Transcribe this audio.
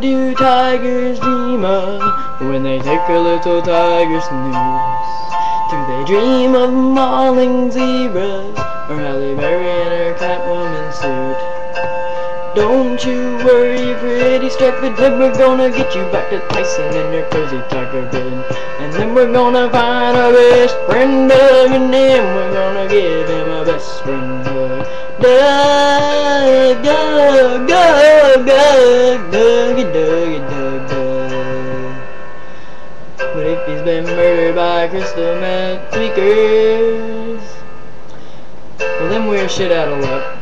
do tigers dream of when they take a little tiger snooze? Do they dream of mauling zebras or Halle Berry in her Catwoman suit? Don't you worry, pretty Stratford, then we're gonna get you back to Tyson in your cozy tiger bed. And then we're gonna find our best friend Doug, and then we're gonna give him a best friend Doug, Doug, Doug, Doug, Doug, he's been murdered by crystal meth tweakers, well then we're shit out of luck.